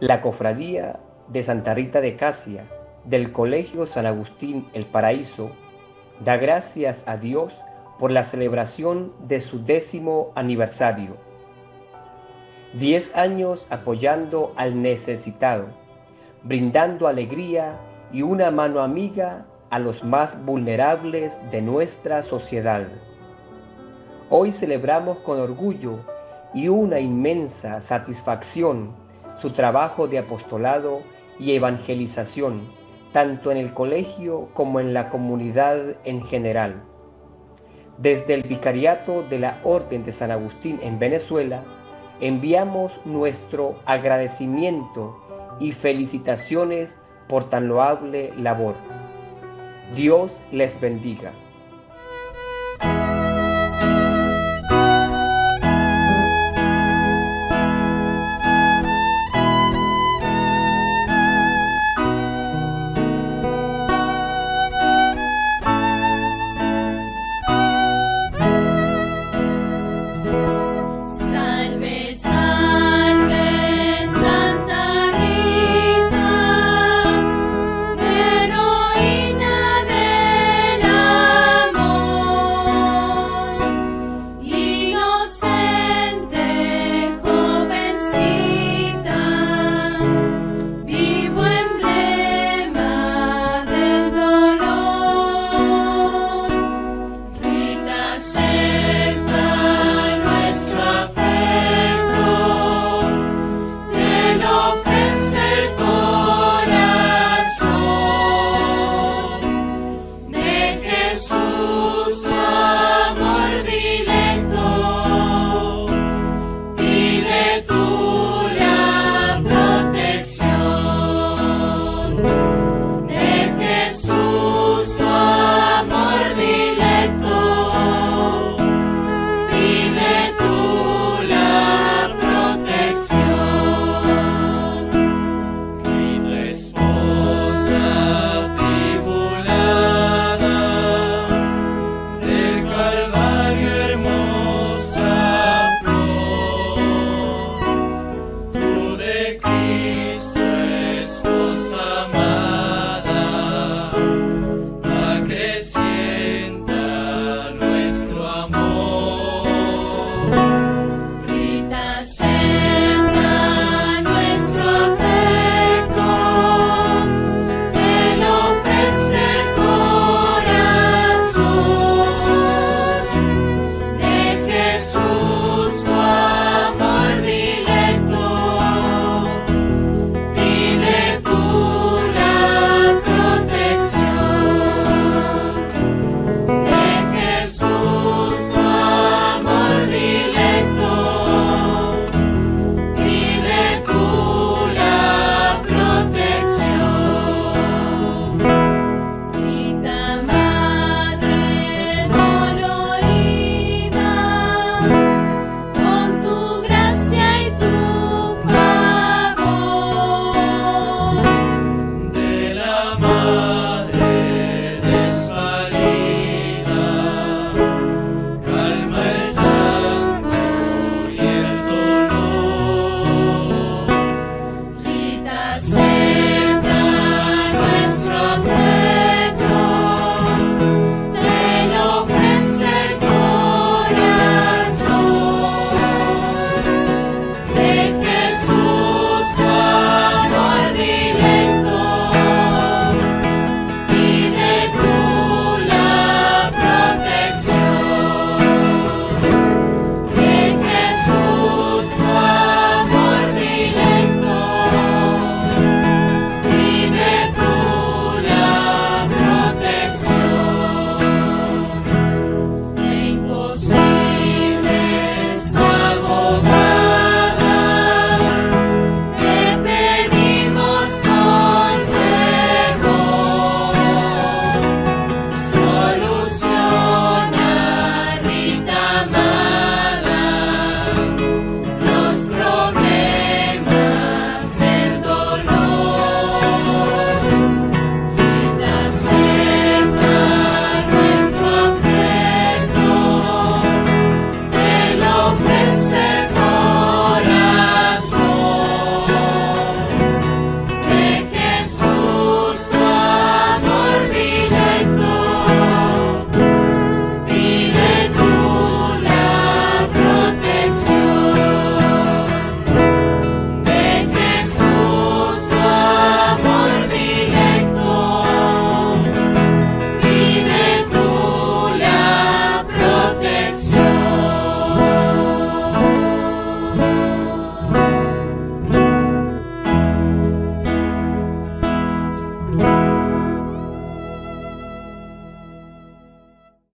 La cofradía de Santa Rita de Casia del Colegio San Agustín El Paraíso da gracias a Dios por la celebración de su décimo aniversario. Diez años apoyando al necesitado, brindando alegría y una mano amiga a los más vulnerables de nuestra sociedad. Hoy celebramos con orgullo y una inmensa satisfacción su trabajo de apostolado y evangelización, tanto en el colegio como en la comunidad en general. Desde el Vicariato de la Orden de San Agustín en Venezuela, enviamos nuestro agradecimiento y felicitaciones por tan loable labor. Dios les bendiga.